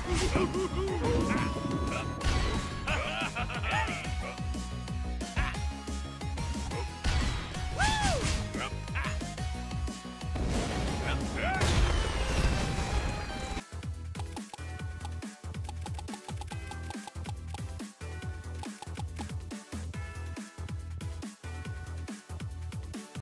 ハハハハ!